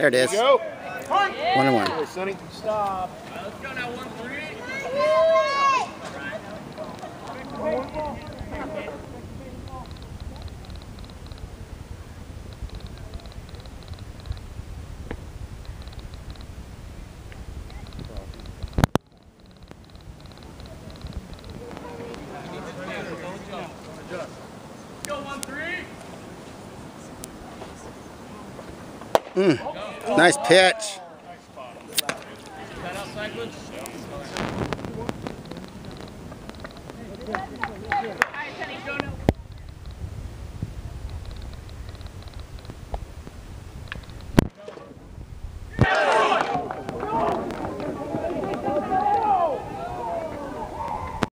There it is. Go. One and one. Sonny. Stop. Let's go now, one, three. Go, one, three. Mm. Nice pitch.